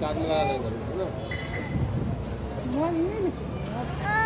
Charge लगा। लेना